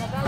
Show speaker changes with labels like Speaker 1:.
Speaker 1: แล้วก็